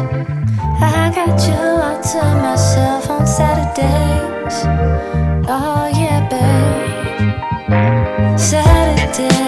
I got you all to myself on Saturdays. Oh, yeah, babe. Saturday.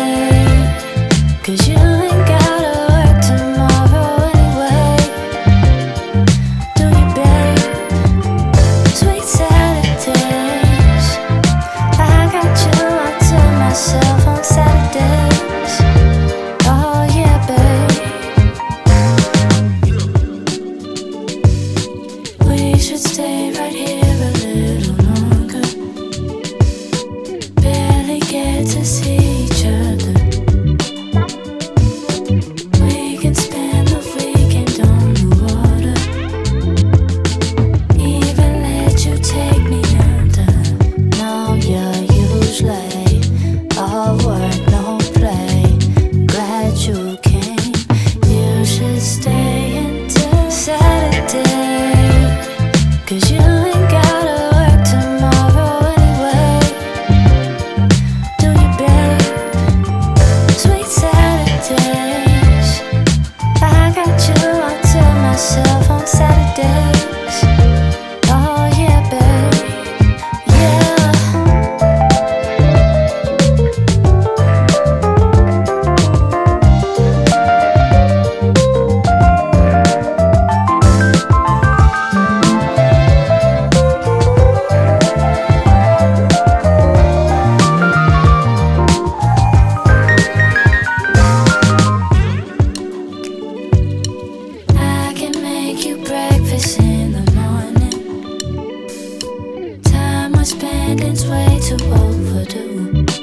to overdo.